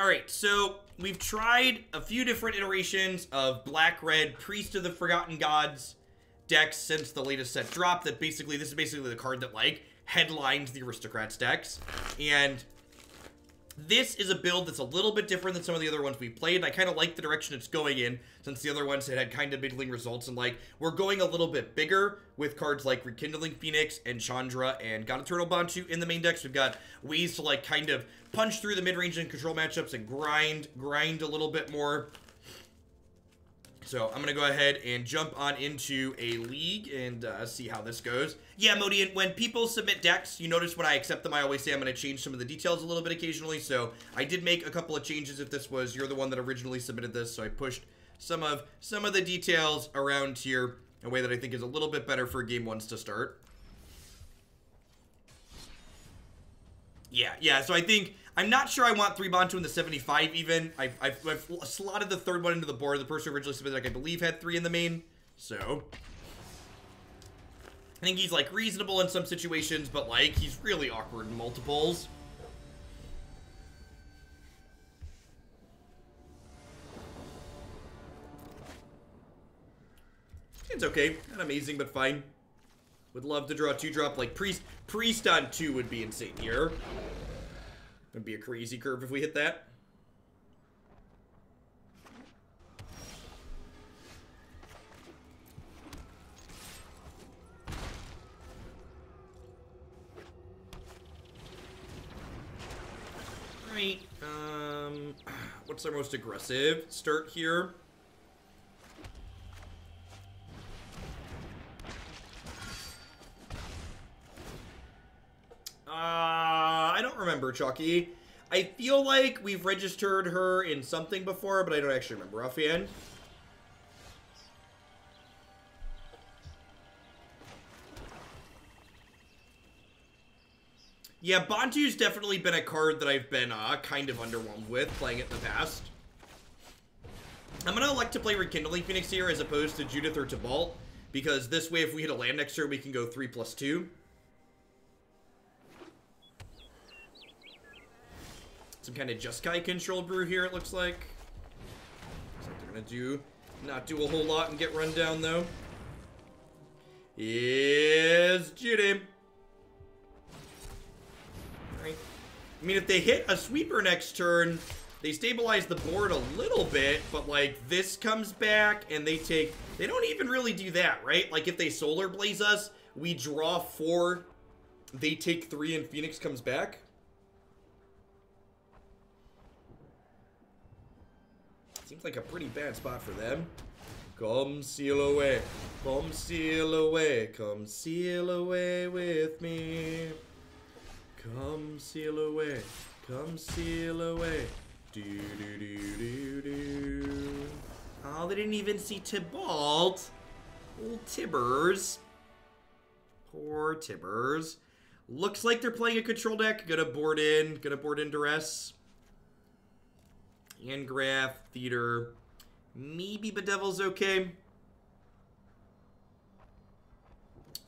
Alright, so we've tried a few different iterations of Black-Red Priest of the Forgotten Gods decks since the latest set dropped. That basically, this is basically the card that, like, headlines the Aristocrats decks. And this is a build that's a little bit different than some of the other ones we played. I kind of like the direction it's going in, since the other ones had had kind of middling results. And, like, we're going a little bit bigger with cards like Rekindling Phoenix and Chandra and God Eternal Bontu in the main decks. We've got ways to, like, kind of punch through the mid-range and control matchups and grind, grind a little bit more. So I'm going to go ahead and jump on into a league and uh, see how this goes. Yeah, Modian, when people submit decks, you notice when I accept them, I always say I'm going to change some of the details a little bit occasionally. So I did make a couple of changes if this was, you're the one that originally submitted this. So I pushed some of, some of the details around here in a way that I think is a little bit better for game ones to start. Yeah, yeah, so I think I'm not sure I want three Bontu in the 75 even. I've, I've, I've, slotted the third one into the board. The person who originally submitted, I believe, had three in the main. So, I think he's, like, reasonable in some situations, but, like, he's really awkward in multiples. It's okay. Not amazing, but fine. Would love to draw two drop. Like, Priest, Priest on two would be insane here. Would be a crazy curve if we hit that. Right. Um, what's our most aggressive start here? Remember, Chucky. I feel like we've registered her in something before, but I don't actually remember offhand. Yeah, Bontu's definitely been a card that I've been uh, kind of underwhelmed with playing it in the past. I'm going to elect to play Rekindling Phoenix here as opposed to Judith or Tibalt, because this way if we hit a land next turn, we can go 3 plus 2. Some kind of Jeskai control brew here, it looks like. They're gonna do not do a whole lot and get run down though. Is Judy. I mean, if they hit a sweeper next turn, they stabilize the board a little bit, but like this comes back and they take, they don't even really do that, right? Like if they solar blaze us, we draw four, they take three and Phoenix comes back. Seems like a pretty bad spot for them. Come seal away. Come seal away. Come seal away with me. Come seal away. Come seal away. Do do do do do. Oh, they didn't even see Tibalt. Old Tibbers. Poor Tibbers. Looks like they're playing a control deck. Gonna board in. Gonna board in duress. Angrath, Theater. Maybe Bedevil's okay.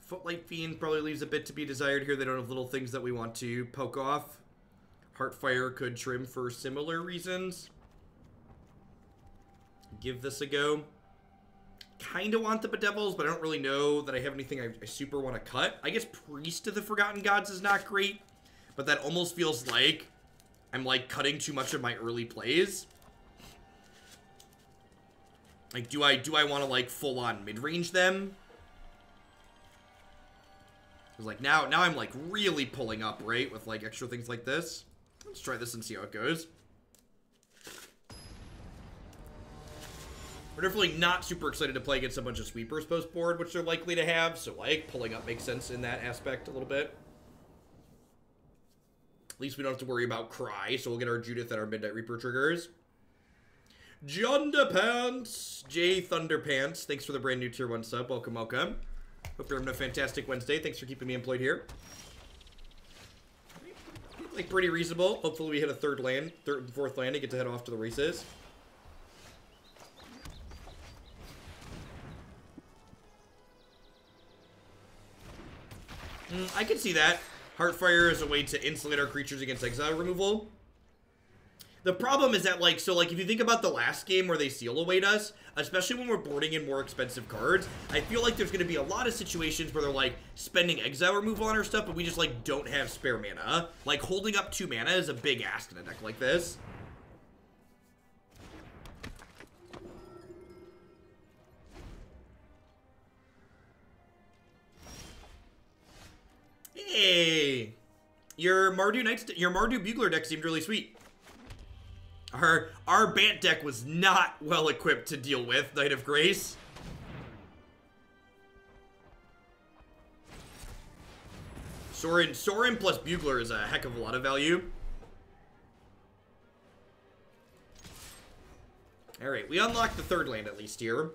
Footlight Fiend probably leaves a bit to be desired here. They don't have little things that we want to poke off. Heartfire could trim for similar reasons. Give this a go. Kind of want the Bedevils, but I don't really know that I have anything I, I super want to cut. I guess Priest of the Forgotten Gods is not great, but that almost feels like I'm like cutting too much of my early plays. Like, do I do I want to like full on mid range them? Cause like now now I'm like really pulling up right with like extra things like this. Let's try this and see how it goes. We're definitely not super excited to play against a bunch of sweepers post board, which they're likely to have. So like pulling up makes sense in that aspect a little bit. Least we don't have to worry about Cry, so we'll get our Judith and our Midnight Reaper triggers. Pants, Jay Thunderpants, thanks for the brand new tier 1 sub. Welcome, welcome. Hope you're having a fantastic Wednesday. Thanks for keeping me employed here. Like, pretty reasonable. Hopefully we hit a third land, third and fourth land to get to head off to the races. Mm, I can see that. Heartfire is a way to insulate our creatures against exile removal. The problem is that, like, so, like, if you think about the last game where they seal await us, especially when we're boarding in more expensive cards, I feel like there's going to be a lot of situations where they're, like, spending exile removal on our stuff, but we just, like, don't have spare mana. Like, holding up two mana is a big ask in a deck like this. Hey! Your Mardu Knights, your Mardu Bugler deck seemed really sweet. Our, our Bant deck was not well equipped to deal with Knight of Grace. Sorin, Sorin plus Bugler is a heck of a lot of value. Alright, we unlocked the third land at least here.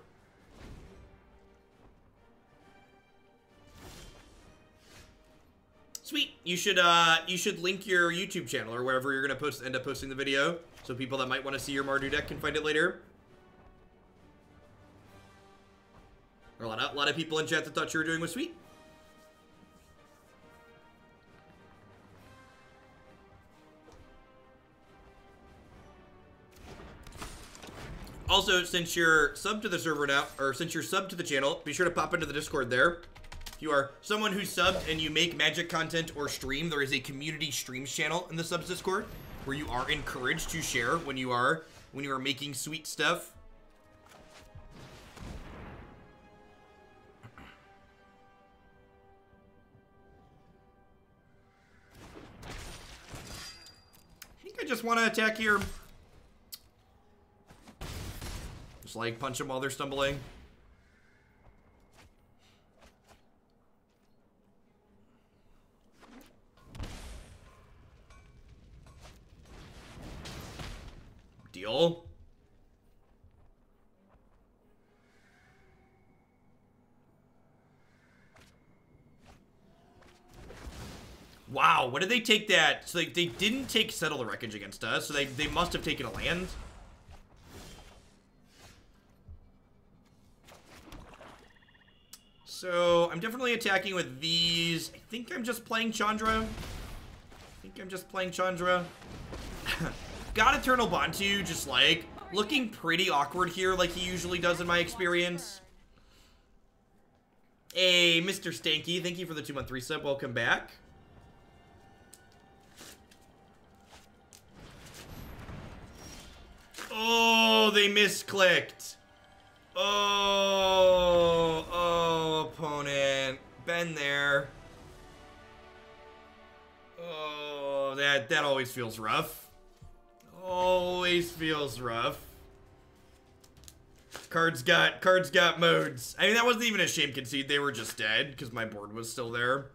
Sweet. You should uh you should link your YouTube channel or wherever you're gonna post end up posting the video, so people that might want to see your Mardu deck can find it later. a lot of, a lot of people in chat that thought you were doing was sweet. Also, since you're sub to the server now, or since you're sub to the channel, be sure to pop into the Discord there. If you are someone who's subbed and you make magic content or stream, there is a community streams channel in the subs Discord where you are encouraged to share when you are when you are making sweet stuff. I think I just want to attack here. Just like punch them while they're stumbling. Deal. Wow, what did they take that? So they, they didn't take Settle the Wreckage against us, so they, they must have taken a land. So, I'm definitely attacking with these. I think I'm just playing Chandra. I think I'm just playing Chandra. God-Eternal Bontu just like looking pretty awkward here like he usually does in my experience. Hey, Mr. Stanky, thank you for the two-month reset. Welcome back. Oh, they misclicked. Oh, oh, opponent. Been there. Oh, that, that always feels rough. Always feels rough. Cards got cards got modes. I mean, that wasn't even a shame concede. They were just dead because my board was still there.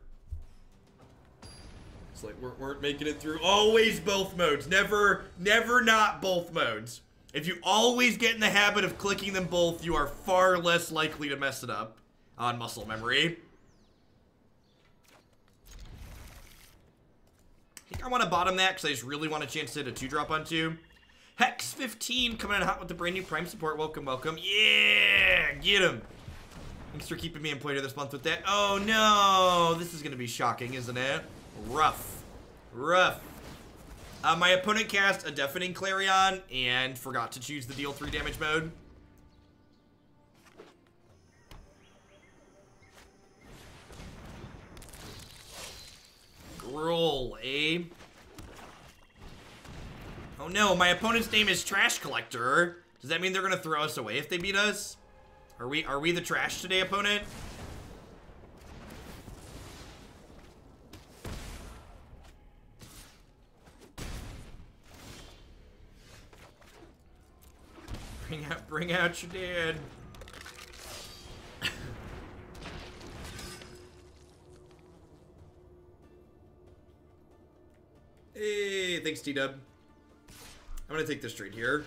It's like we're, weren't making it through. Always both modes. Never, never not both modes. If you always get in the habit of clicking them both, you are far less likely to mess it up on muscle memory. Think I want to bottom that because I just really want a chance to hit a 2-drop on 2. Hex15 coming in hot with the brand new Prime support. Welcome, welcome. Yeah! Get him! Thanks for keeping me employed this month with that. Oh, no! This is going to be shocking, isn't it? Rough. Rough. Uh, my opponent cast a Deafening Clarion and forgot to choose the deal 3 damage mode. Roll, eh? Oh no, my opponent's name is Trash Collector. Does that mean they're gonna throw us away if they beat us? Are we are we the trash today, opponent? Bring out bring out your dad. Hey, thanks, T-Dub. I'm gonna take this trade here.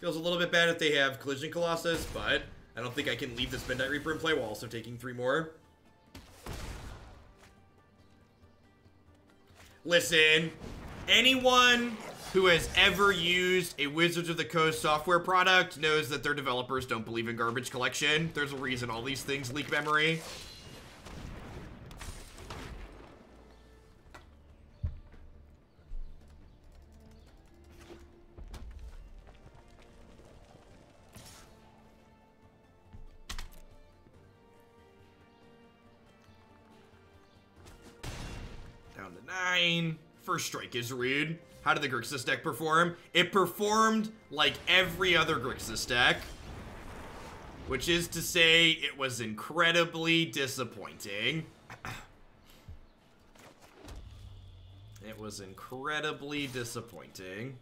Feels a little bit bad if they have Collision Colossus, but I don't think I can leave this Midnight Reaper in play while also taking three more. Listen, anyone who has ever used a Wizards of the Coast software product knows that their developers don't believe in garbage collection. There's a reason all these things leak memory. First strike is read. How did the Grixis deck perform? It performed like every other Grixis deck. Which is to say, it was incredibly disappointing. it was incredibly disappointing.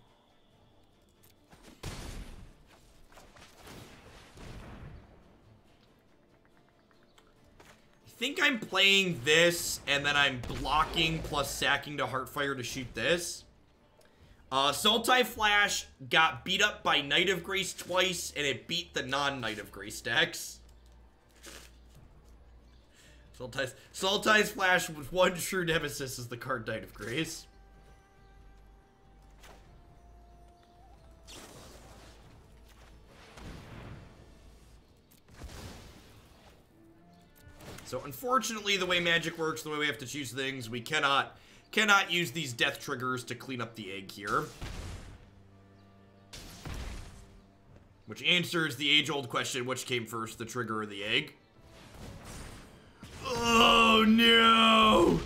Think I'm playing this, and then I'm blocking plus sacking to Heartfire to shoot this. Uh, Sultai Flash got beat up by Knight of Grace twice, and it beat the non-Knight of Grace decks. Sultai's, Sultai's Flash with one true nemesis is the card Knight of Grace. So unfortunately, the way magic works, the way we have to choose things, we cannot cannot use these death triggers to clean up the egg here. Which answers the age-old question, which came first, the trigger or the egg? Oh no!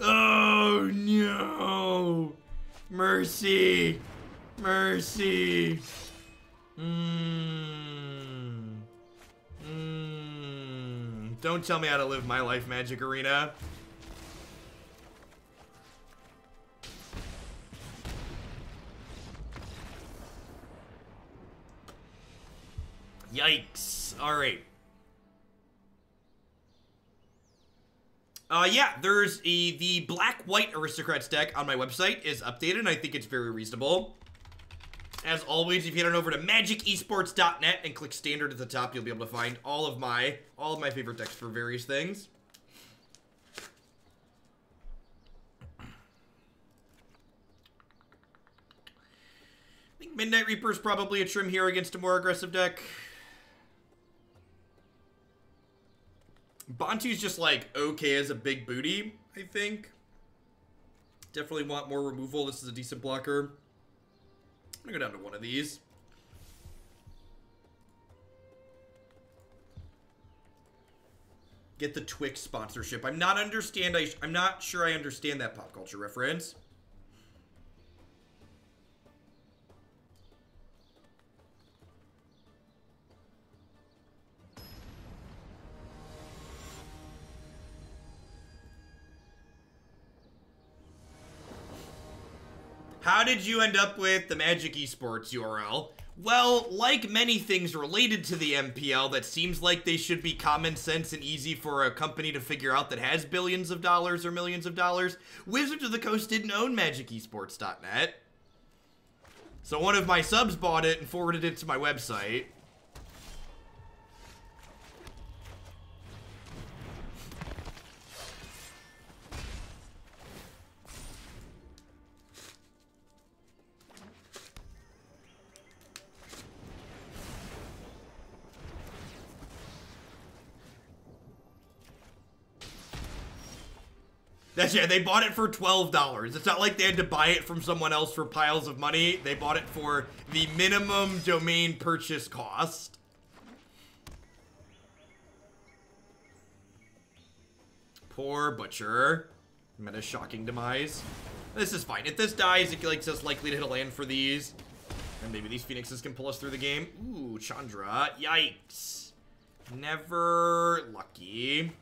Oh no! Mercy! Mercy! Mmm. Don't tell me how to live my life, Magic Arena. Yikes. Alright. Uh, yeah, there's a, the black-white aristocrats deck on my website is updated, and I think it's very reasonable. As always, if you head on over to magicesports.net and click standard at the top, you'll be able to find all of my all of my favorite decks for various things. I think Midnight Reaper is probably a trim here against a more aggressive deck. Bontu's just like okay as a big booty, I think. Definitely want more removal. This is a decent blocker. I'm gonna go down to one of these. Get the Twix sponsorship. I'm not understand. I, I'm not sure I understand that pop culture reference. How did you end up with the Magic Esports URL? Well, like many things related to the MPL that seems like they should be common sense and easy for a company to figure out that has billions of dollars or millions of dollars, Wizards of the Coast didn't own MagicEsports.net. So one of my subs bought it and forwarded it to my website. That's yeah, they bought it for $12. It's not like they had to buy it from someone else for piles of money. They bought it for the minimum domain purchase cost. Poor Butcher. Met a shocking demise. This is fine. If this dies, it likes us likely to hit a land for these. And maybe these Phoenixes can pull us through the game. Ooh, Chandra. Yikes. Never lucky.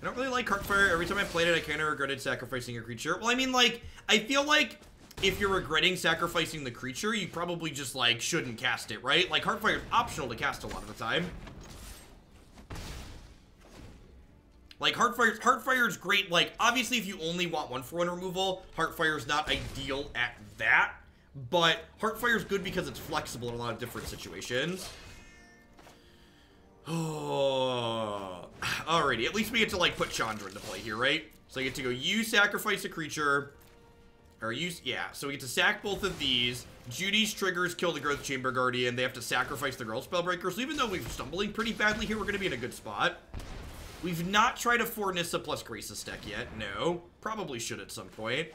I don't really like Heartfire. Every time I played it, I kind of regretted sacrificing a creature. Well, I mean, like, I feel like if you're regretting sacrificing the creature, you probably just, like, shouldn't cast it, right? Like, Heartfire is optional to cast a lot of the time. Like, Heartfire, Heartfire is great. Like, obviously, if you only want one for one removal, Heartfire is not ideal at that. But Heartfire is good because it's flexible in a lot of different situations. Oh. Alrighty, at least we get to, like, put Chandra into play here, right? So I get to go, you sacrifice a creature. Or use, yeah. So we get to sack both of these. Judy's triggers kill the Growth Chamber Guardian. They have to sacrifice the Gruul Spellbreaker. So even though we're stumbling pretty badly here, we're going to be in a good spot. We've not tried a Fornissa plus Graces deck yet. No. Probably should at some point.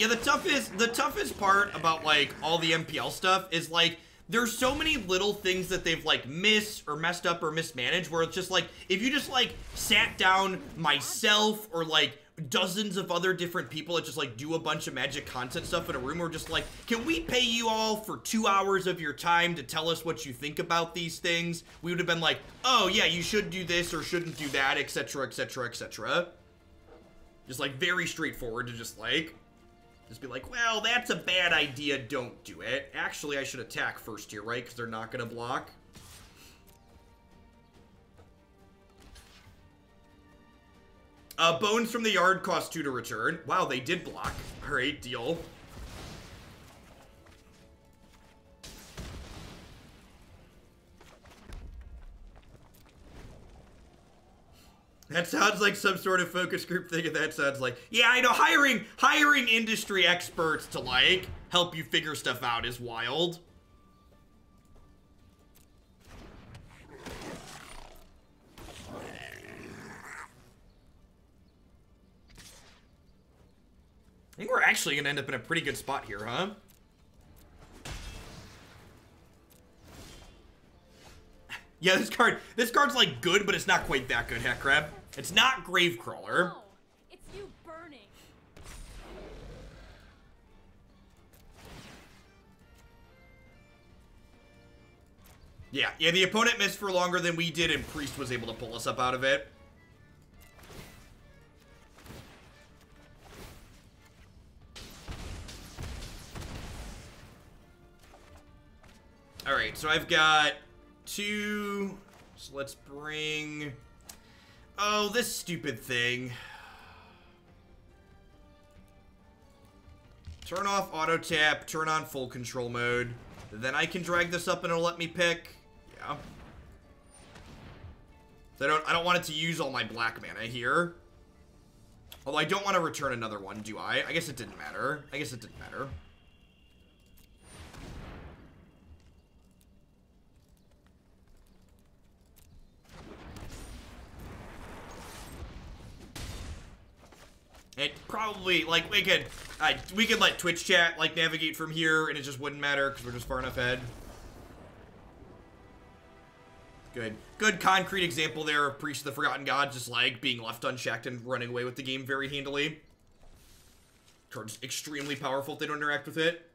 Yeah, the toughest the toughest part about like all the MPL stuff is like there's so many little things that they've like missed or messed up or mismanaged where it's just like if you just like sat down myself or like dozens of other different people that just like do a bunch of magic content stuff in a room we're just like can we pay you all for two hours of your time to tell us what you think about these things? We would have been like oh yeah you should do this or shouldn't do that etc etc etc just like very straightforward to just like just be like, well, that's a bad idea, don't do it. Actually, I should attack first here, right? Because they're not going to block. Uh, bones from the yard cost two to return. Wow, they did block. All right, deal. That sounds like some sort of focus group thing, and that sounds like, yeah, I know, hiring, hiring industry experts to, like, help you figure stuff out is wild. I think we're actually gonna end up in a pretty good spot here, huh? Yeah, this card, this card's like good, but it's not quite that good, Heck Crab. It's not Gravecrawler. No, it's you burning. Yeah, yeah, the opponent missed for longer than we did, and Priest was able to pull us up out of it. Alright, so I've got two... So let's bring... Oh, this stupid thing. Turn off auto tap, turn on full control mode. Then I can drag this up and it'll let me pick. Yeah. So I don't I don't want it to use all my black mana here. Although I don't want to return another one, do I? I guess it didn't matter. I guess it didn't matter. It probably, like, we could, uh, we could let Twitch chat, like, navigate from here, and it just wouldn't matter, because we're just far enough ahead. Good. Good concrete example there of Priest of the Forgotten God just, like, being left unchecked and running away with the game very handily. Card's extremely powerful if they don't interact with it.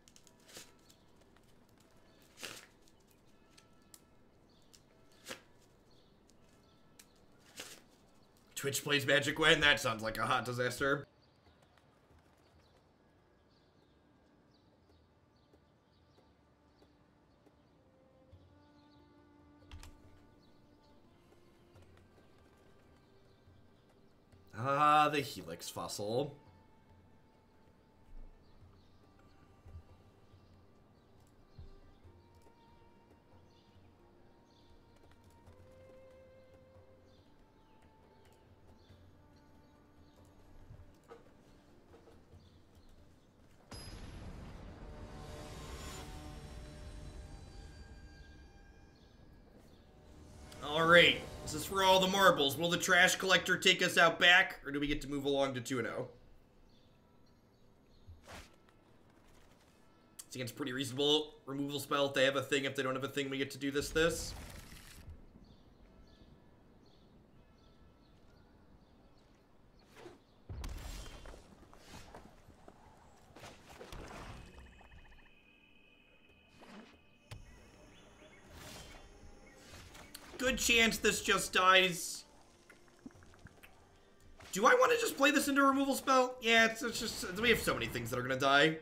Twitch plays Magic when? That sounds like a hot disaster. The Helix fossil. Marbles. Will the trash collector take us out back, or do we get to move along to 2-0? I think it's pretty reasonable removal spell if they have a thing. If they don't have a thing, we get to do this, this. Good chance this just dies. Do I want to just play this into removal spell? Yeah, it's, it's just, we have so many things that are gonna die.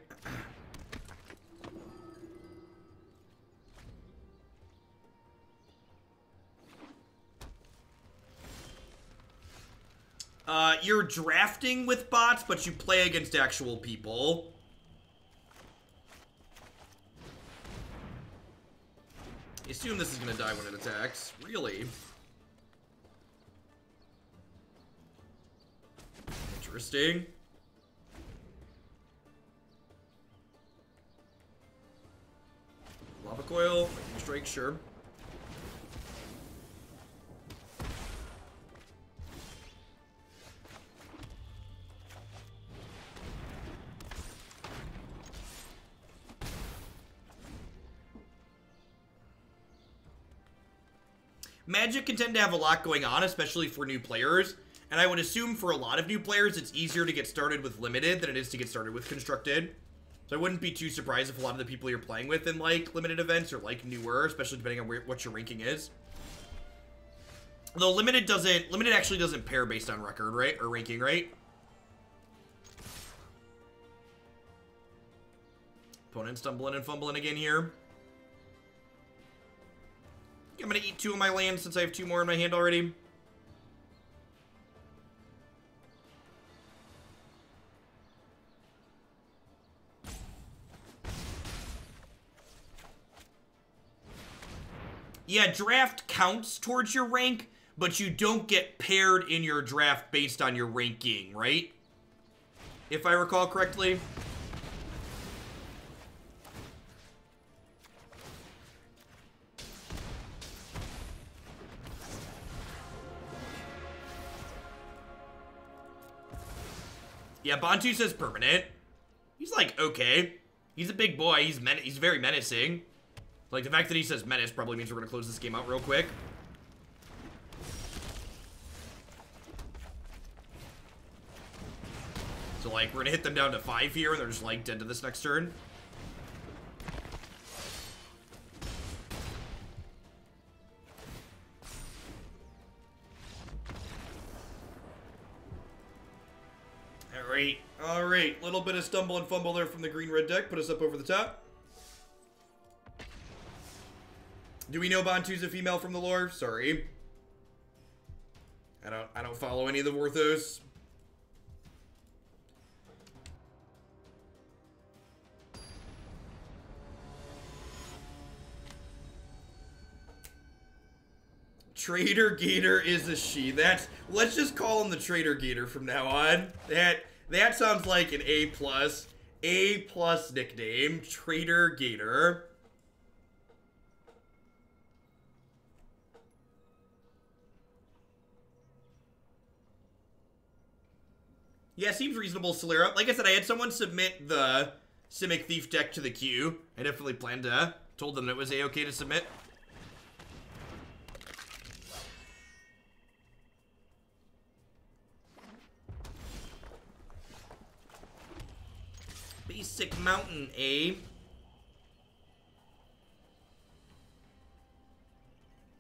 Uh, you're drafting with bots, but you play against actual people. I assume this is gonna die when it attacks. Really? Interesting. Lava coil, strike, sure. Magic can tend to have a lot going on, especially for new players. And I would assume for a lot of new players, it's easier to get started with Limited than it is to get started with Constructed. So I wouldn't be too surprised if a lot of the people you're playing with in, like, Limited events are, like, newer, especially depending on where, what your ranking is. Though Limited doesn't... Limited actually doesn't pair based on record, right? Or ranking, right? Opponent stumbling and fumbling again here. I'm gonna eat two of my lands since I have two more in my hand already. Yeah, draft counts towards your rank, but you don't get paired in your draft based on your ranking, right? If I recall correctly. Yeah, Bontu says permanent. He's like, okay. He's a big boy. He's men he's very menacing. Like, the fact that he says menace probably means we're gonna close this game out real quick. So, like, we're gonna hit them down to five here, and they're just, like, dead to this next turn. Alright, alright. Little bit of stumble and fumble there from the green-red deck. Put us up over the top. Do we know Bontu's a female from the lore? Sorry. I don't I don't follow any of the Vorthos. Trader Gator is a she. That's let's just call him the Trader Gator from now on. That that sounds like an A plus. A plus nickname. Trader Gator. Yeah, seems reasonable, Solera. Like I said, I had someone submit the Simic Thief deck to the queue. I definitely planned to. Told them it was a-okay to submit. Basic Mountain, A.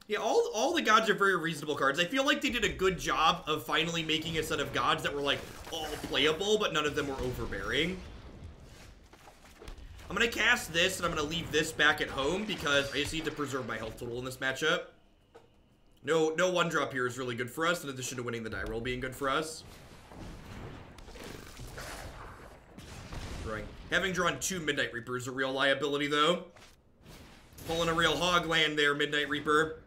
Yeah, all, all the gods are very reasonable cards. I feel like they did a good job of finally making a set of gods that were, like, all playable, but none of them were overbearing. I'm gonna cast this, and I'm gonna leave this back at home, because I just need to preserve my health total in this matchup. No, no one drop here is really good for us, in addition to winning the die roll being good for us. Drawing. Having drawn two Midnight Reapers is a real liability, though. Pulling a real hog land there, Midnight Reaper.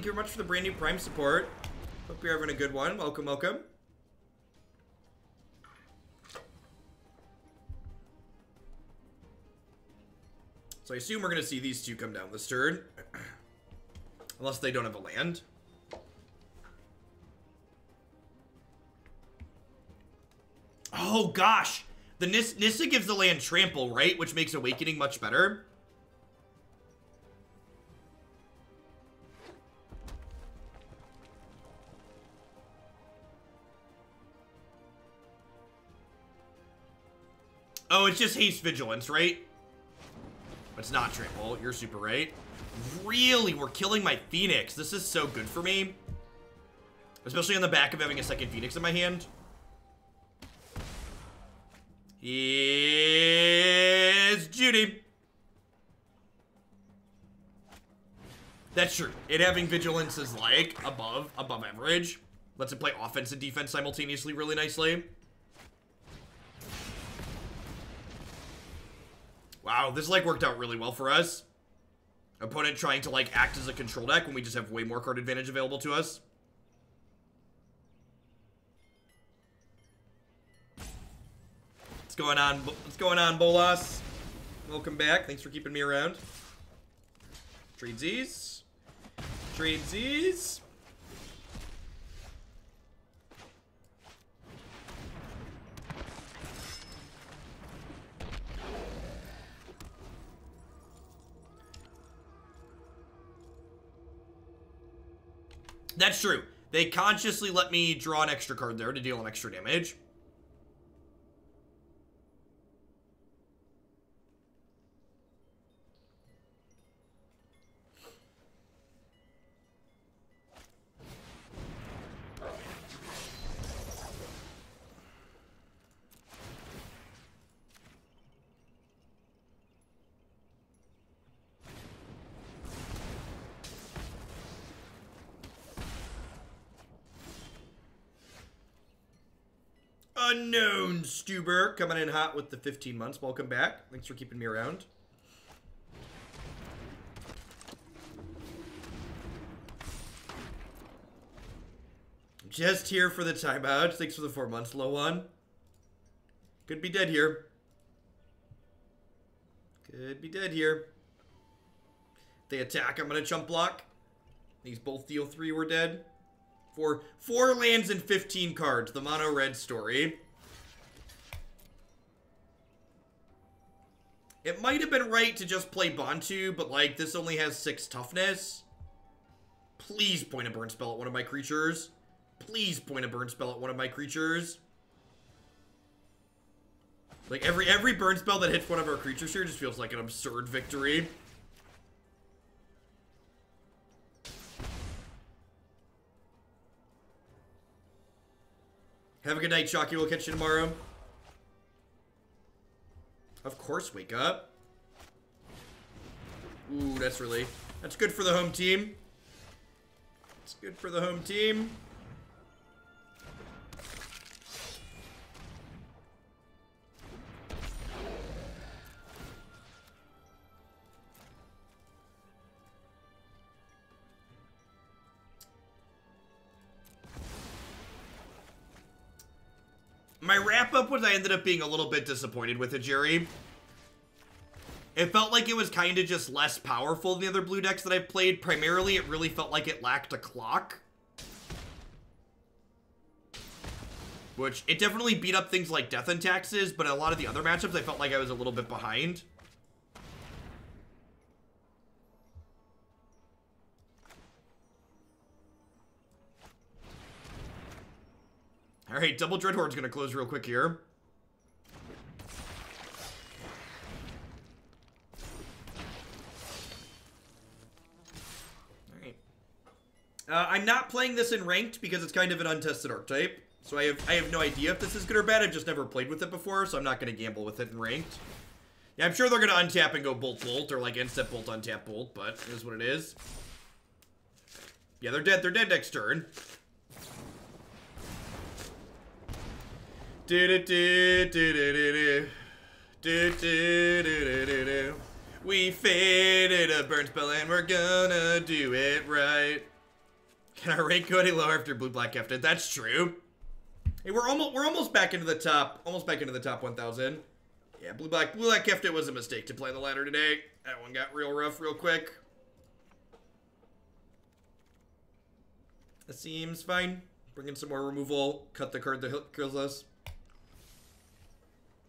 Thank you very much for the brand new Prime support. Hope you're having a good one. Welcome, welcome. So I assume we're going to see these two come down this turn. Unless they don't have a land. Oh, gosh. The Nissa gives the land trample, right? Which makes Awakening much better. Oh, it's just haste vigilance, right? It's not trample. You're super right. Really? We're killing my Phoenix. This is so good for me. Especially on the back of having a second Phoenix in my hand. Is Judy. That's true. It having vigilance is like above, above average. Lets it play offense and defense simultaneously really nicely. Wow, this like worked out really well for us. Opponent trying to like act as a control deck when we just have way more card advantage available to us. What's going on? What's going on, Bolas? Welcome back. Thanks for keeping me around. Trade Z's. Trade Z's. That's true. They consciously let me draw an extra card there to deal an extra damage. Unknown Stuber coming in hot with the 15 months. Welcome back. Thanks for keeping me around. Just here for the timeout. Thanks for the four months, low one. Could be dead here. Could be dead here. They attack. I'm gonna chump block. These both deal three. We're dead for four lands and 15 cards. The mono red story. It might have been right to just play Bontu, but like this only has six toughness. Please point a burn spell at one of my creatures. Please point a burn spell at one of my creatures. Like every every burn spell that hits one of our creatures here just feels like an absurd victory. Have a good night, Chalky. We'll catch you tomorrow. Of course, wake up. Ooh, that's really... That's good for the home team. It's good for the home team. I ended up being a little bit disappointed with it, Jerry. It felt like it was kind of just less powerful than the other blue decks that I've played. Primarily, it really felt like it lacked a clock. Which, it definitely beat up things like Death and Taxes, but a lot of the other matchups, I felt like I was a little bit behind. Alright, Double Dreadhorde's gonna close real quick here. Alright. Uh, I'm not playing this in ranked because it's kind of an untested archetype. So I have I have no idea if this is good or bad. I've just never played with it before, so I'm not going to gamble with it in ranked. Yeah, I'm sure they're going to untap and go Bolt Bolt, or like Instant Bolt, Untap Bolt, but it is what it is. Yeah, they're dead. They're dead next turn. We faded a burn spell and we're gonna do it right. Can I rank any lower after blue black gifted? That's true. Hey, we're almost we're almost back into the top, almost back into the top 1,000. Yeah, blue black blue black gifted was a mistake to play the ladder today. That one got real rough real quick. That seems fine. Bring in some more removal. Cut the card that kills us.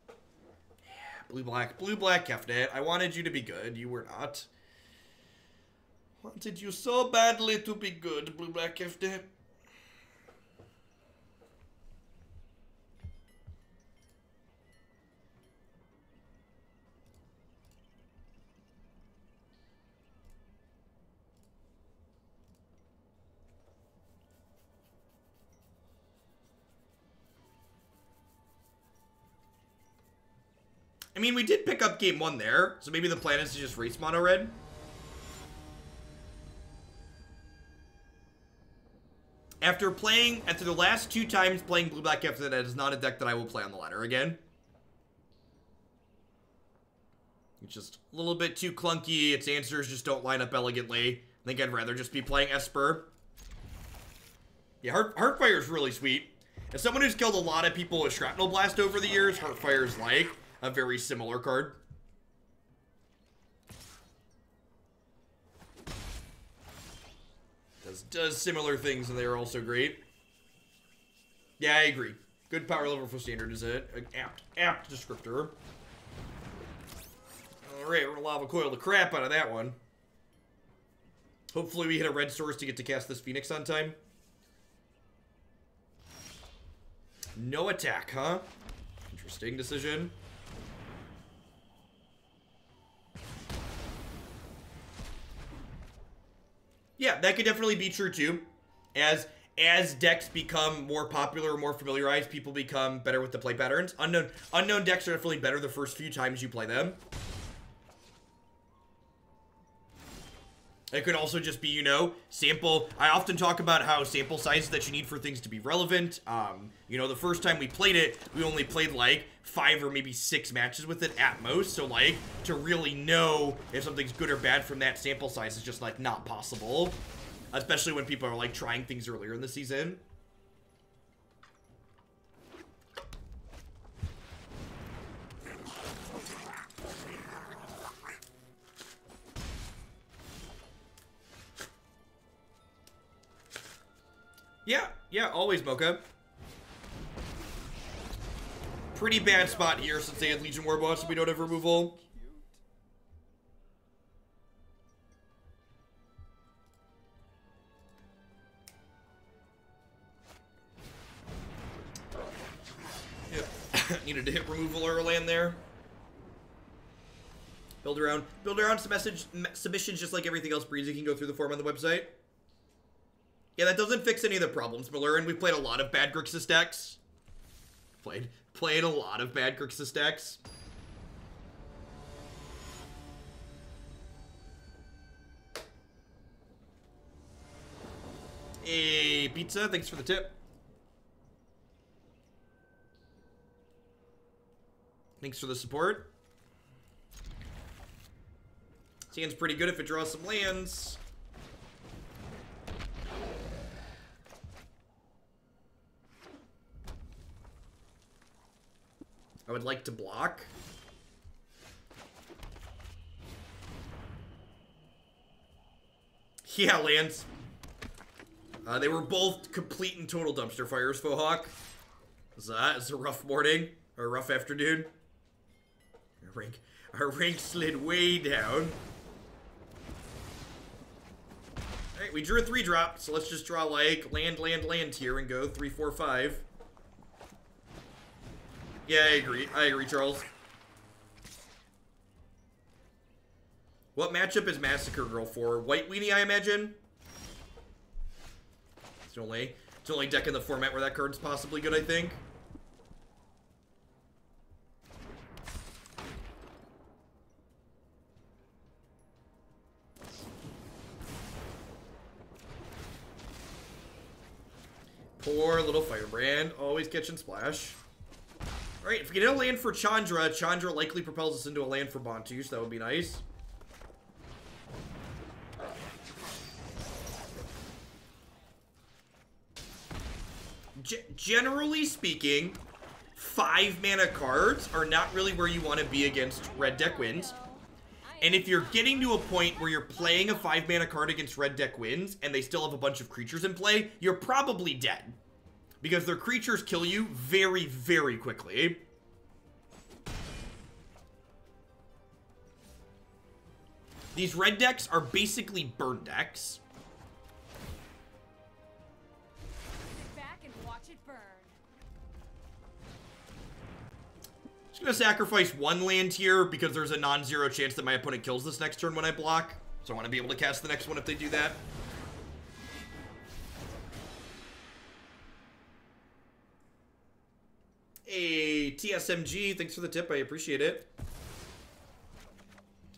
Yeah, Blue black, blue black Kefnet. I wanted you to be good. You were not. Wanted you so badly to be good, blue black Kefnet. I mean, we did pick up game one there, so maybe the plan is to just race mono red. After playing, after the last two times playing blue black after that is not a deck that I will play on the ladder again. It's just a little bit too clunky. Its answers just don't line up elegantly. I think I'd rather just be playing Esper. Yeah, Heart, Heartfire is really sweet. As someone who's killed a lot of people with Shrapnel Blast over the years, Heartfire is like a very similar card. Does, similar things and they are also great. Yeah, I agree. Good power level for standard is it? An apt, apt descriptor. Alright, we're gonna lava coil the crap out of that one. Hopefully we hit a red source to get to cast this Phoenix on time. No attack, huh? Interesting decision. Yeah, that could definitely be true too. As as decks become more popular, more familiarized, people become better with the play patterns. Unknown unknown decks are definitely better the first few times you play them. It could also just be, you know, sample. I often talk about how sample sizes that you need for things to be relevant. Um, you know, the first time we played it, we only played like five or maybe six matches with it at most. So, like, to really know if something's good or bad from that sample size is just like not possible. Especially when people are like trying things earlier in the season. Yeah, yeah, always Mocha. Pretty bad spot here since they had Legion Warboss and we don't have removal. Yep. Needed to hit removal or land there. Build around, build around some message submissions just like everything else Breezy can go through the form on the website. Yeah, that doesn't fix any of the problems, and We've played a lot of bad Grixis decks. Played played a lot of bad Grixis decks. Hey, pizza, thanks for the tip. Thanks for the support. Seems pretty good if it draws some lands. I would like to block. Yeah, Lance. Uh, they were both complete and total dumpster fires, Fohawk. That is a rough morning, or a rough afternoon. Our rank, our rank slid way down. Alright, we drew a three drop, so let's just draw like land, land, land here and go three, four, five. Yeah, I agree. I agree, Charles. What matchup is Massacre Girl for? White Weenie, I imagine? It's the only, it's the only deck in the format where that card's possibly good, I think. Poor little Firebrand, always catching splash. Alright, if we get a land for Chandra, Chandra likely propels us into a land for Bontu, so that would be nice. G generally speaking, five mana cards are not really where you want to be against red deck wins. And if you're getting to a point where you're playing a five mana card against red deck wins and they still have a bunch of creatures in play, you're probably dead because their creatures kill you very, very quickly. These red decks are basically burn decks. Just gonna sacrifice one land here because there's a non-zero chance that my opponent kills this next turn when I block. So I want to be able to cast the next one if they do that. Hey, TSMG, thanks for the tip. I appreciate it.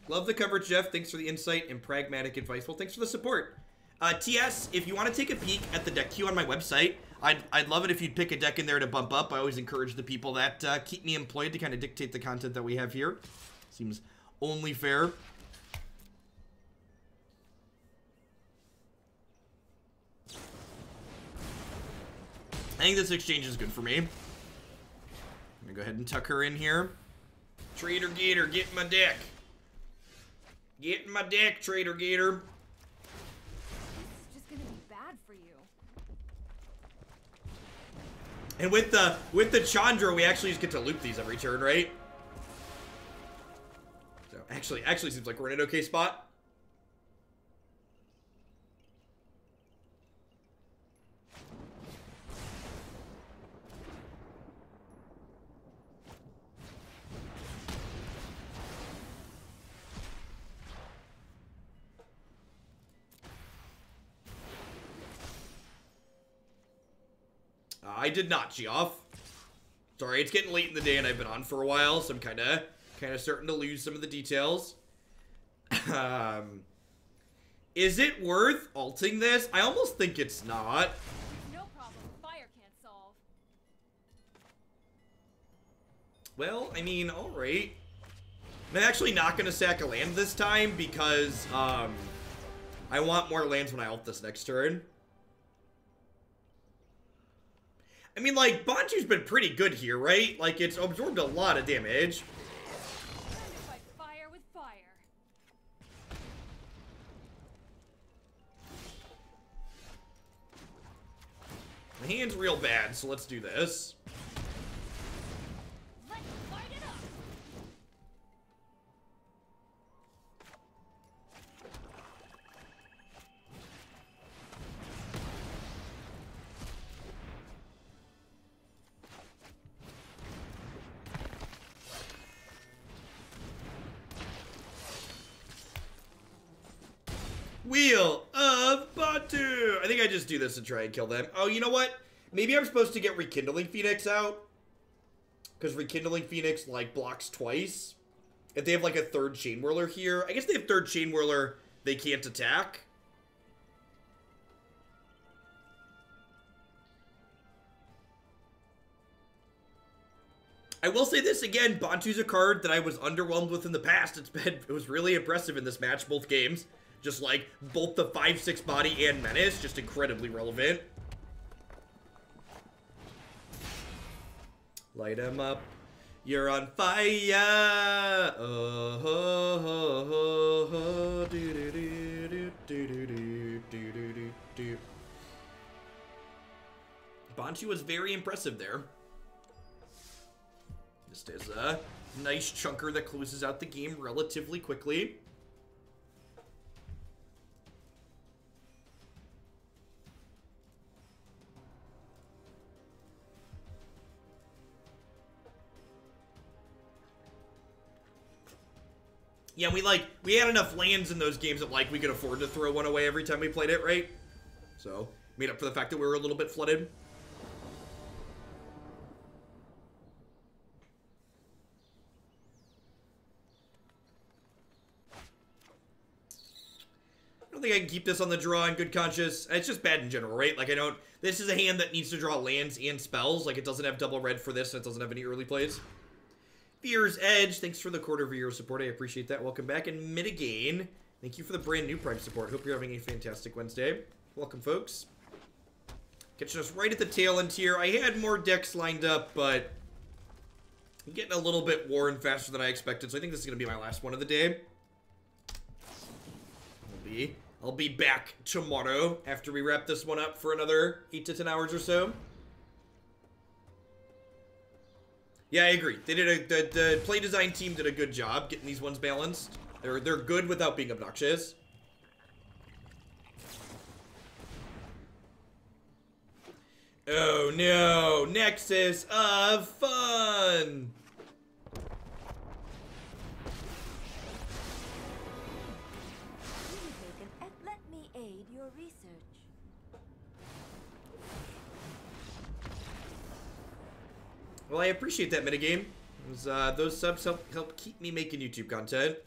Love the coverage, Jeff. Thanks for the insight and pragmatic advice. Well, thanks for the support. Uh, TS, if you want to take a peek at the deck queue on my website, I'd, I'd love it if you'd pick a deck in there to bump up. I always encourage the people that uh, keep me employed to kind of dictate the content that we have here. Seems only fair. I think this exchange is good for me gonna go ahead and tuck her in here. Trader Gator, get my deck. Get my deck, Trader Gator. just gonna be bad for you. And with the with the Chandra, we actually just get to loop these every turn, right? So actually, actually seems like we're in an okay spot. I did not, Geoff. Sorry, it's getting late in the day and I've been on for a while, so I'm kind of kind of starting to lose some of the details. um, is it worth alting this? I almost think it's not. No problem. Fire can't solve. Well, I mean, alright. I'm actually not going to sack a land this time because um, I want more lands when I alt this next turn. I mean, like, Bontu's been pretty good here, right? Like, it's absorbed a lot of damage. Fire fire. My hand's real bad, so let's do this. Do this to try and kill them. Oh, you know what? Maybe I'm supposed to get Rekindling Phoenix out. Because Rekindling Phoenix, like, blocks twice. If they have, like, a third Chain Whirler here. I guess they have third Chain Whirler. They can't attack. I will say this again, Bontu's a card that I was underwhelmed with in the past. It's been it was really impressive in this match, both games. Just like both the 5-6 body and menace, just incredibly relevant. Light him up. You're on fire. Oh. Do, do, do, do, do, do, do, do, do, was very impressive there. This is a nice chunker that closes out the game relatively quickly. Yeah, we like we had enough lands in those games that like we could afford to throw one away every time we played it, right? So made up for the fact that we were a little bit flooded. I don't think I can keep this on the draw in good conscience. It's just bad in general, right? Like I don't. This is a hand that needs to draw lands and spells. Like it doesn't have double red for this, and it doesn't have any early plays. Fear's Edge, thanks for the quarter of your support. I appreciate that. Welcome back. And Mitigane, thank you for the brand new Prime support. Hope you're having a fantastic Wednesday. Welcome, folks. Catching us right at the tail end here. I had more decks lined up, but I'm getting a little bit worn faster than I expected, so I think this is going to be my last one of the day. I'll be, I'll be back tomorrow after we wrap this one up for another 8 to 10 hours or so. Yeah, I agree. They did a the, the play design team did a good job getting these ones balanced. They're they're good without being obnoxious. Oh no, Nexus of Fun! Well, I appreciate that minigame. Those, uh, those subs help, help keep me making YouTube content.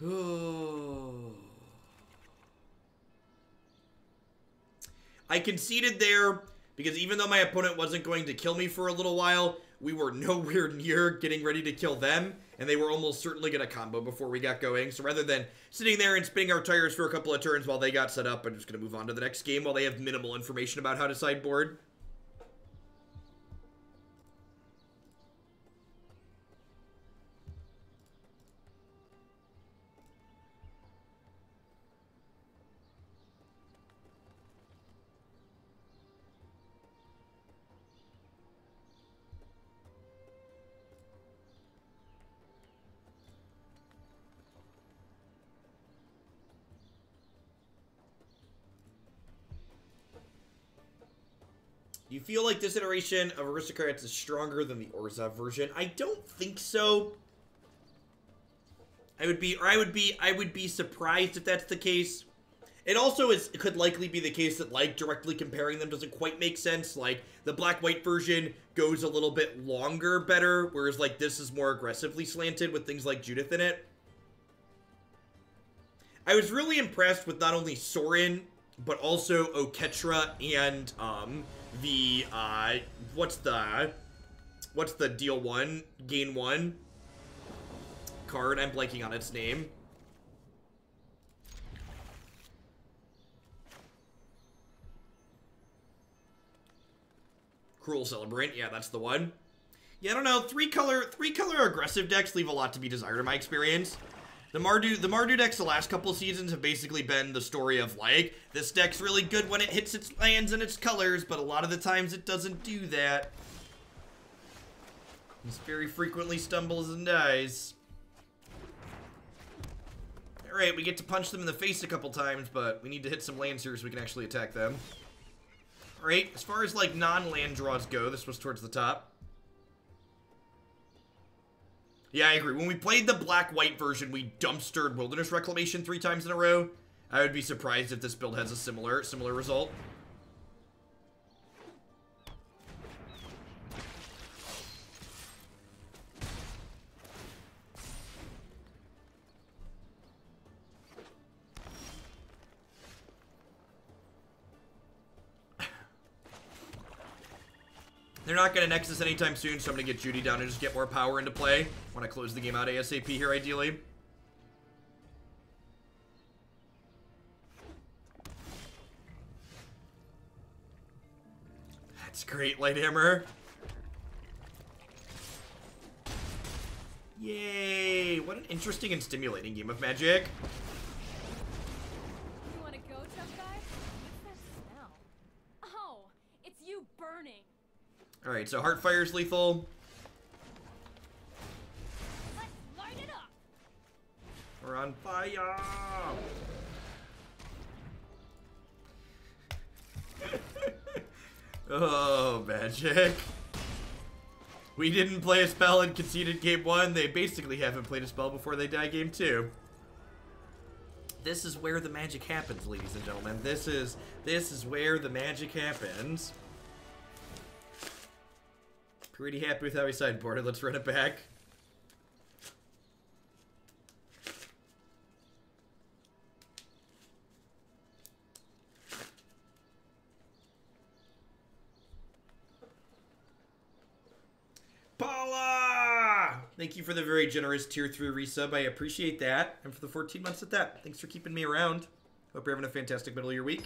I conceded there because even though my opponent wasn't going to kill me for a little while, we were nowhere near getting ready to kill them, and they were almost certainly going to combo before we got going. So rather than sitting there and spinning our tires for a couple of turns while they got set up, I'm just going to move on to the next game while they have minimal information about how to sideboard. Feel like this iteration of Aristocrats is stronger than the Orzhov version? I don't think so. I would be, or I would be, I would be surprised if that's the case. It also is it could likely be the case that like directly comparing them doesn't quite make sense. Like the black white version goes a little bit longer better, whereas like this is more aggressively slanted with things like Judith in it. I was really impressed with not only Sorin, but also Oketra and um the uh what's the what's the deal one gain one card? I'm blanking on its name. Cruel Celebrant, yeah, that's the one. Yeah, I don't know. Three color, three color aggressive decks leave a lot to be desired in my experience. The Mardu, the Mardu decks the last couple seasons have basically been the story of like this deck's really good when it hits its lands and its colors, but a lot of the times it doesn't do that. It very frequently stumbles and dies. Alright, we get to punch them in the face a couple times, but we need to hit some lands here so we can actually attack them. Alright, as far as like non-land draws go, this was towards the top. Yeah, I agree. When we played the black-white version, we dumpstered Wilderness Reclamation three times in a row. I would be surprised if this build has a similar similar result. They're not going to Nexus anytime soon, so I'm going to get Judy down and just get more power into play when I close the game out ASAP here, ideally. That's great, Lighthammer. Yay! What an interesting and stimulating game of Magic. You wanna go, tough guy? What's that smell? Oh, it's you burning. Alright, so Heartfire's lethal. We're on fire! oh, magic. We didn't play a spell and conceded game one. They basically haven't played a spell before they die game two. This is where the magic happens, ladies and gentlemen. This is this is where the magic happens. Pretty happy with how we sideboarded. Let's run it back. Paula! Thank you for the very generous tier 3 resub. I appreciate that. And for the 14 months at that. Thanks for keeping me around. Hope you're having a fantastic middle of your week.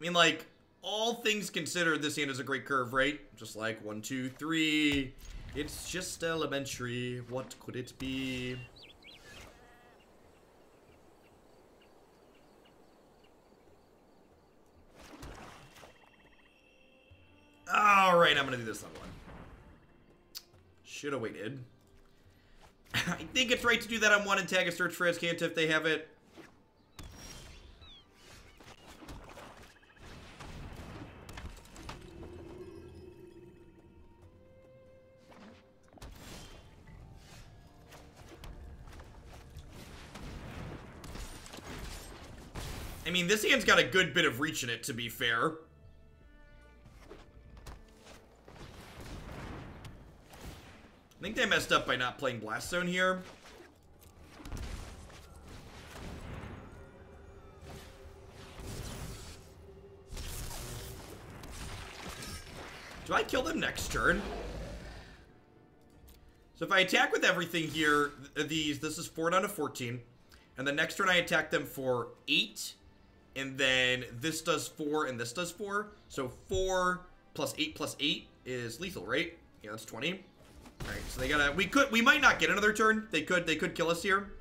I mean, like, all things considered, this hand is a great curve, right? Just like one, two, three. It's just elementary. What could it be? Alright, I'm gonna do this on one. Should have waited. I think it's right to do that on one and tag a search for Azcanta if they have it. I mean, this hand's got a good bit of reach in it, to be fair. I think they messed up by not playing Blast Zone here. Do I kill them next turn? So if I attack with everything here, th these, this is 4 down to 14. And the next turn I attack them for 8. And then this does 4 and this does 4. So 4 plus 8 plus 8 is lethal, right? Yeah, that's 20. Alright, so they gotta... We could... We might not get another turn. They could... They could kill us here.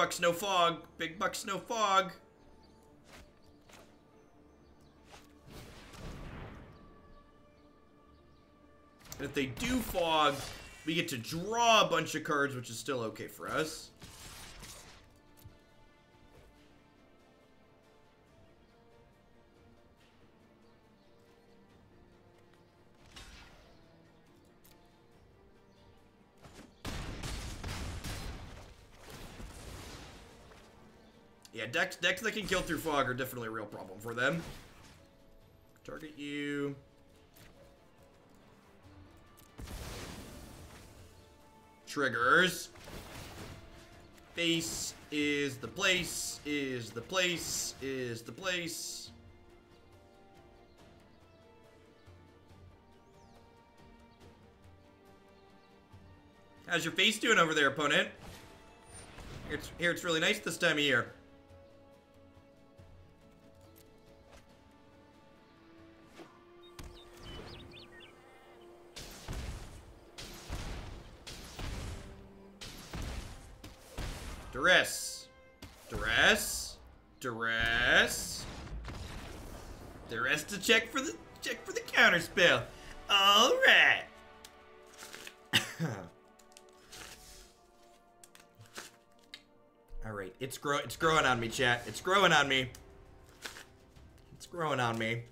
Alright, big buck snow fog. Big bucks, no fog. And if they do fog, we get to draw a bunch of cards, which is still okay for us. Decks, decks that can kill through fog are definitely a real problem for them. Target you. Triggers. Face is the place, is the place, is the place. How's your face doing over there, opponent? It's, here it's really nice this time of year. Grow it's growing on me, chat. It's growing on me. It's growing on me.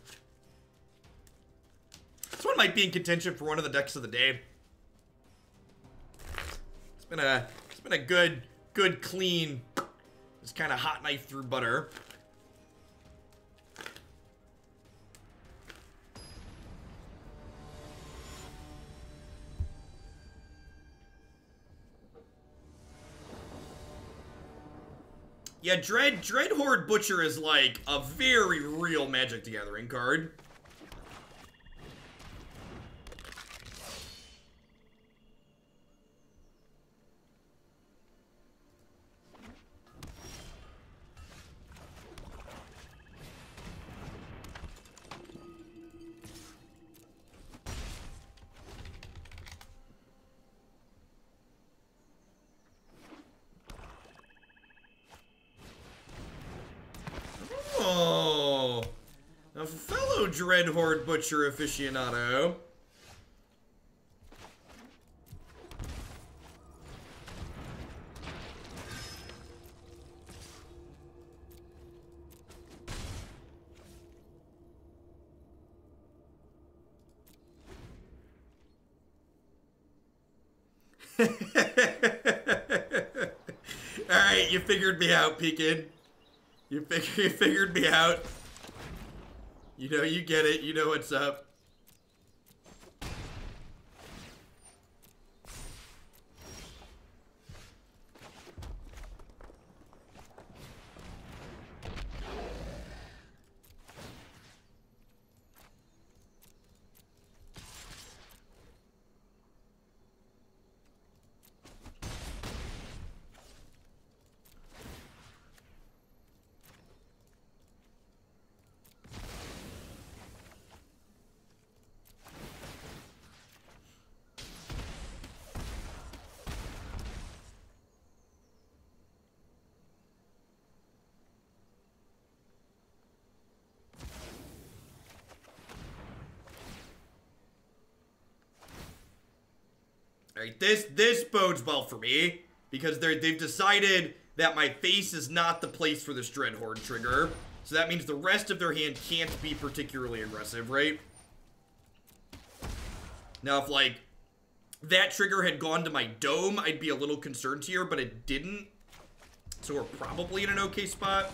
This one might be in contention for one of the decks of the day. It's been a it's been a good good clean just kind of hot knife through butter. Yeah, Dread Dreadhorde Butcher is like a very real Magic the Gathering card. Dreadhorde Butcher aficionado. Alright, you figured me out, Pekin. You, fig you figured me out. You know, you get it. You know what's up. This this bodes well for me. Because they're they've decided that my face is not the place for this Dreadhorde trigger. So that means the rest of their hand can't be particularly aggressive, right? Now if like that trigger had gone to my dome, I'd be a little concerned here, but it didn't. So we're probably in an okay spot.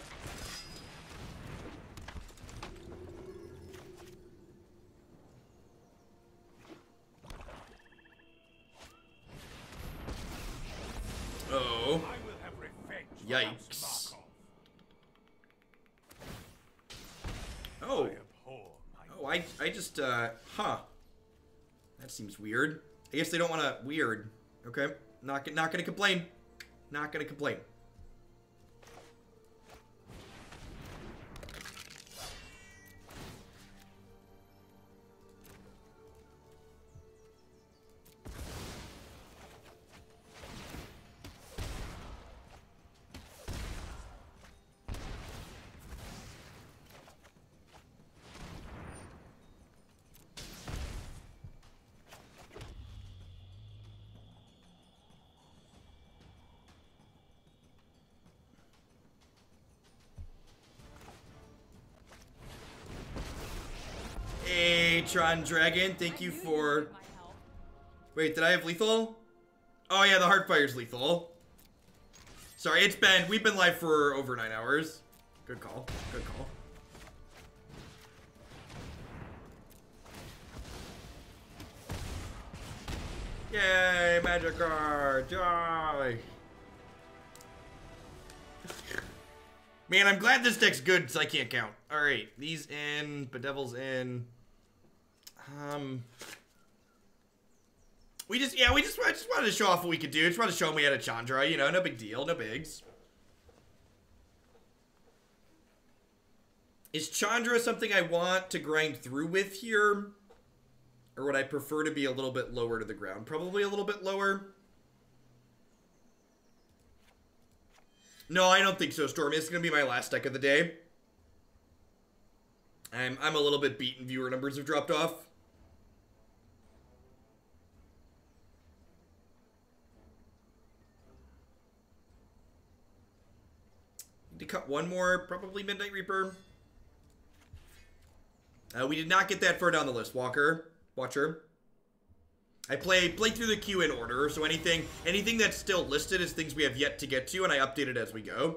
Seems weird. I guess they don't want to, weird. Okay. Not, not gonna complain. Not gonna complain. Tron Dragon, thank you for... Wait, did I have lethal? Oh yeah, the Heartfire's lethal. Sorry, it's been, we've been live for over nine hours. Good call, good call. Yay, magic card, joy! Man, I'm glad this deck's good so I can't count. Alright, these in, Bedevil's in. Um... We just, yeah, we just, I just wanted to show off what we could do. Just wanted to show them we had a Chandra, you know, no big deal, no bigs. Is Chandra something I want to grind through with here? Or would I prefer to be a little bit lower to the ground? Probably a little bit lower. No, I don't think so, Storm. It's going to be my last deck of the day. I'm, I'm a little bit beaten. Viewer numbers have dropped off. To cut one more, probably Midnight Reaper. Uh, we did not get that far down the list, Walker. Watcher. I play play through the queue in order, so anything anything that's still listed is things we have yet to get to, and I update it as we go.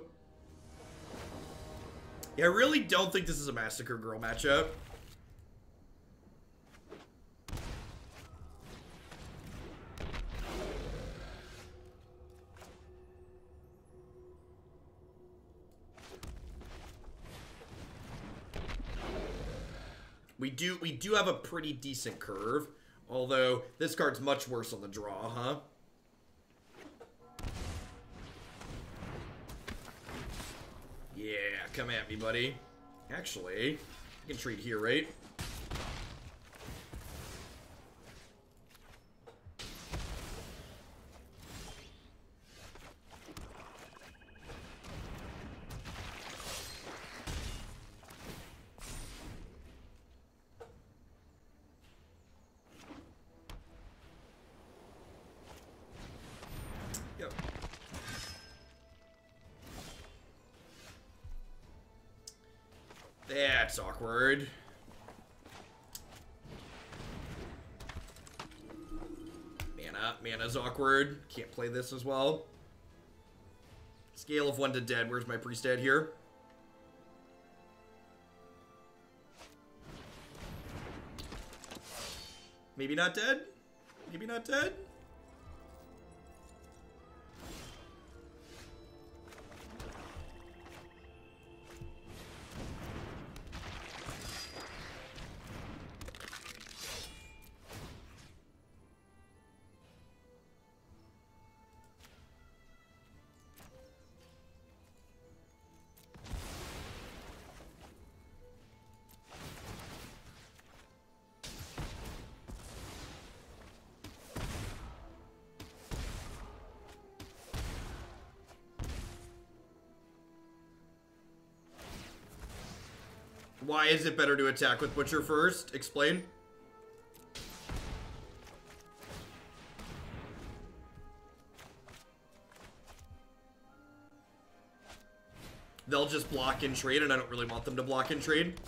Yeah, I really don't think this is a Massacre Girl matchup. We do we do have a pretty decent curve, although this card's much worse on the draw, huh? Yeah, come at me, buddy. Actually, you can trade here, right? Can't play this as well. Scale of 1 to dead. Where's my priest at here? Maybe not dead? Maybe not dead? Why is it better to attack with Butcher first? Explain. They'll just block and trade, and I don't really want them to block and trade.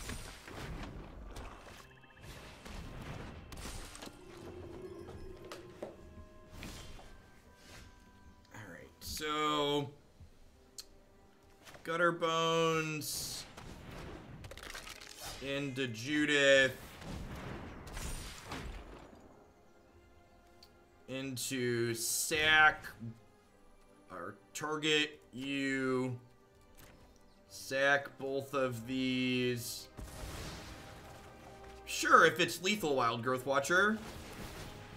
Alright, so... Gutterbones into Judith, into sack, or target you, sack both of these. Sure, if it's lethal, Wild Growth Watcher,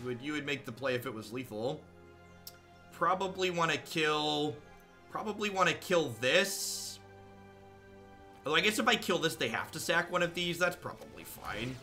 you would you would make the play if it was lethal. Probably want to kill, probably want to kill this. Although I guess if I kill this, they have to sack one of these. That's probably fine.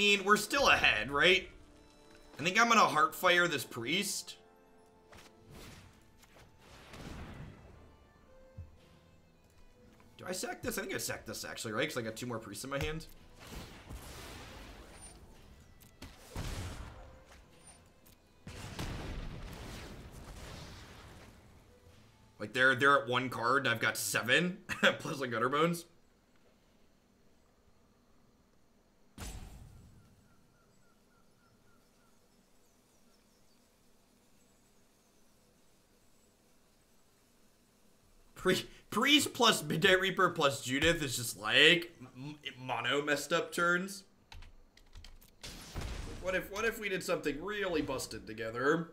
Mean, we're still ahead, right? I think I'm gonna Heartfire this priest. Do I sack this? I think I sack this actually, right? Because I got two more priests in my hand. Like they're they're at one card and I've got seven plus like Gutterbones. Priest plus Midnight Reaper plus Judith is just like mono messed up turns. What if what if we did something really busted together?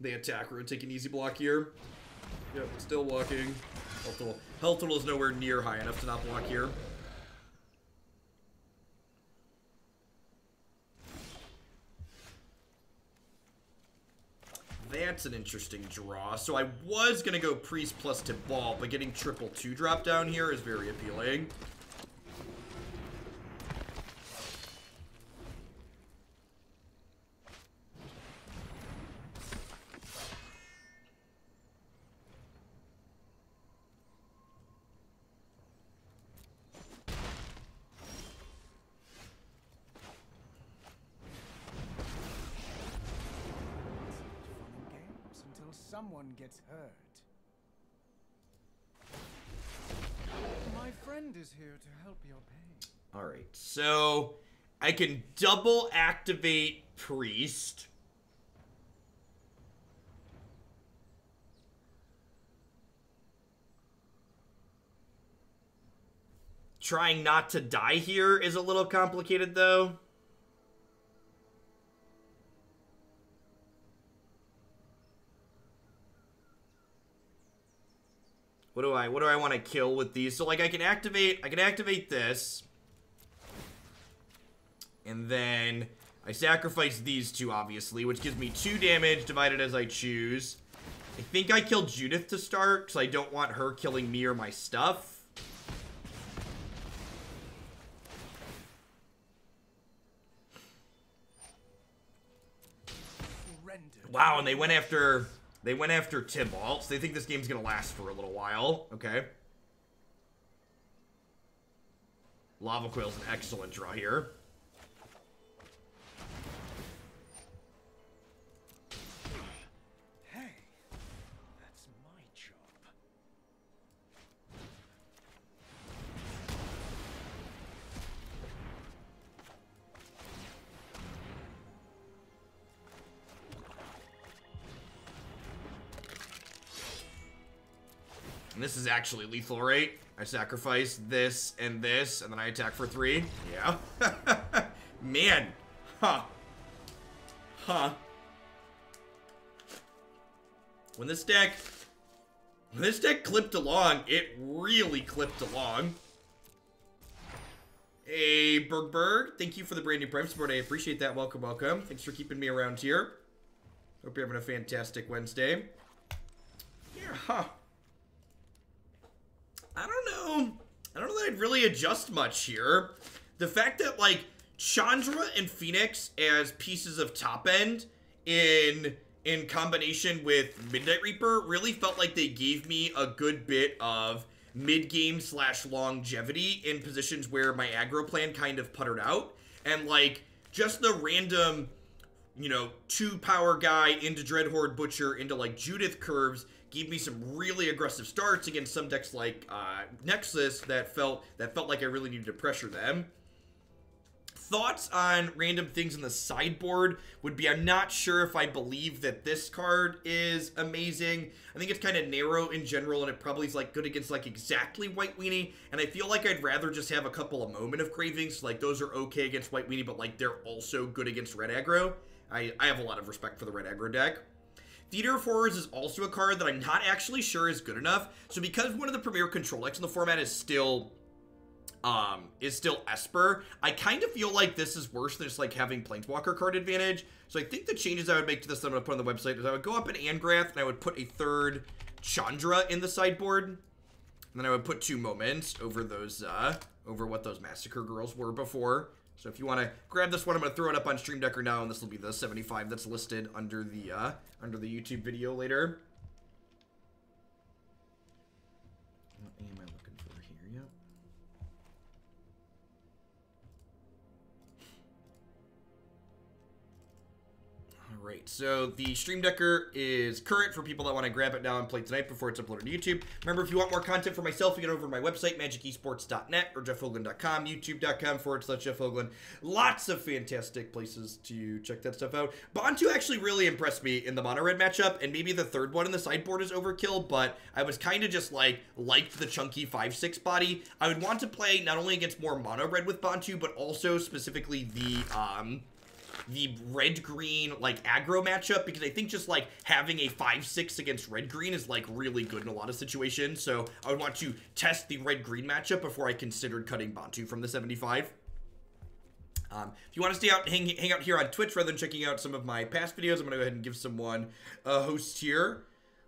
The attacker would take an easy block here. Yep, still walking. Health total, health total is nowhere near high enough to not block here. That's an interesting draw. So I was going to go Priest plus Tibalt, but getting triple two drop down here is very appealing. someone gets hurt. My friend is here to help your pain. Alright, so I can double activate Priest. Trying not to die here is a little complicated, though. What do I what do I want to kill with these? So like I can activate I can activate this. And then I sacrifice these two obviously, which gives me two damage divided as I choose. I think I killed Judith to start because I don't want her killing me or my stuff. Wow, and they went after they went after Tibalt, so they think this game's going to last for a little while. Okay. Lava Coil's an excellent draw here. Is actually lethal rate. I sacrifice this and this, and then I attack for three. Yeah. Man. Huh. Huh. When this deck... When this deck clipped along, it really clipped along. Hey, Bergberg, thank you for the brand new Prime support. I appreciate that. Welcome, welcome. Thanks for keeping me around here. Hope you're having a fantastic Wednesday. Yeah, huh. I don't know. I don't know that I'd really adjust much here. The fact that, like, Chandra and Phoenix as pieces of top end in in combination with Midnight Reaper really felt like they gave me a good bit of mid-game slash longevity in positions where my aggro plan kind of puttered out. And, like, just the random, you know, two power guy into Dreadhorde Butcher into, like, Judith curves gave me some really aggressive starts against some decks like uh, Nexus that felt that felt like I really needed to pressure them. Thoughts on random things in the sideboard would be I'm not sure if I believe that this card is amazing. I think it's kind of narrow in general and it probably is like good against like exactly White Weenie. And I feel like I'd rather just have a couple of moment of cravings. Like those are okay against White Weenie, but like they're also good against Red Aggro. I, I have a lot of respect for the Red Aggro deck. Theater of Horrors is also a card that I'm not actually sure is good enough. So because one of the premier control decks in the format is still um, is still Esper, I kind of feel like this is worse than just like having Planeswalker card advantage. So I think the changes I would make to this that I'm to put on the website is I would go up in Angrath and I would put a third Chandra in the sideboard. And then I would put two moments over those, uh, over what those Massacre Girls were before. So if you want to grab this one, I'm going to throw it up on Stream Decker now, and this will be the 75 that's listed under the uh, under the YouTube video later. So the Stream Decker is current for people that want to grab it now and play tonight before it's uploaded to YouTube. Remember, if you want more content for myself, you can go over to my website, magicesports.net or jeffhoogland.com, youtube.com forward slash Jeff Hoogland. Lots of fantastic places to check that stuff out. Bontu actually really impressed me in the Mono Red matchup, and maybe the third one in the sideboard is overkill, but I was kind of just like, liked the chunky 5-6 body. I would want to play not only against more Mono Red with Bontu, but also specifically the, um, the red green like aggro matchup because I think just like having a 5-6 against red green is like really good in a lot of situations. So I would want to test the red green matchup before I considered cutting Bontu from the 75. Um, if you want to stay out, hang, hang out here on Twitch rather than checking out some of my past videos, I'm going to go ahead and give someone a host here.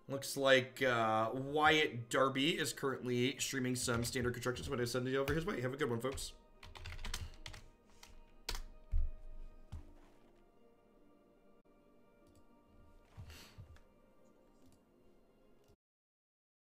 Looks like uh, Wyatt Darby is currently streaming some standard constructions. So I'm going to send it over his way. Have a good one, folks.